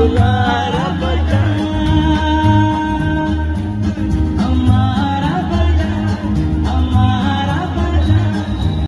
Alright.